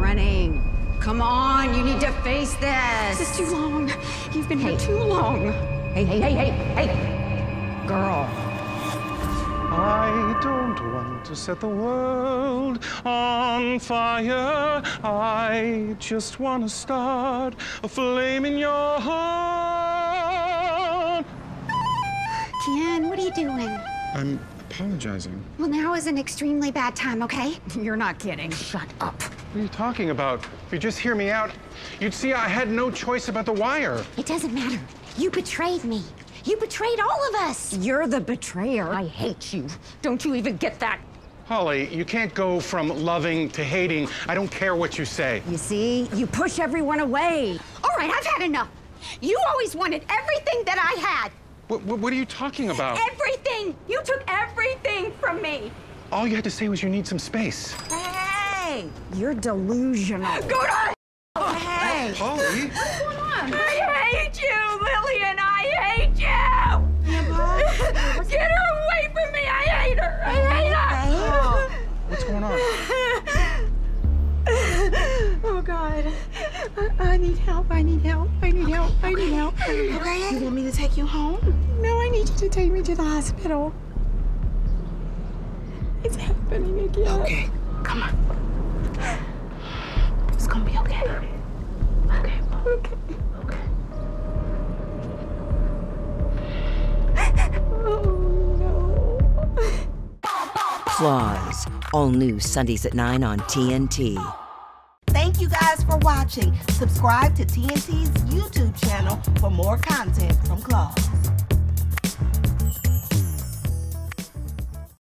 running. Come on, you need to face this. This is too long. You've been here too long. Hey, hey, hey, hey, hey. Girl. I don't want to set the world on fire. I just want to start a flame in your heart. Ken, what are you doing? I'm apologizing. Well, now is an extremely bad time, okay? You're not kidding. Shut up. What are you talking about? If you just hear me out, you'd see I had no choice about the wire. It doesn't matter. You betrayed me. You betrayed all of us. You're the betrayer. I hate you. Don't you even get that? Polly, you can't go from loving to hating. I don't care what you say. You see, you push everyone away. All right, I've had enough. You always wanted everything that I had. What, what, what are you talking about? Everything. You took everything from me. All you had to say was you need some space. Uh, Hey, you're delusional. Go to Hey. Polly? I hate you, Lillian. I hate you. Get her away from me. I hate her. I hate her. What's going on? Oh God. I, I need help. I need help. I need help. I need help. I need help. You want me to take you home? No, I need you to take me to the hospital. It's happening again. Okay, come on. It's gonna be okay. Okay, Okay. okay. Oh no. Claws. All new Sundays at 9 on TNT. Thank you guys for watching. Subscribe to TNT's YouTube channel for more content from Claws.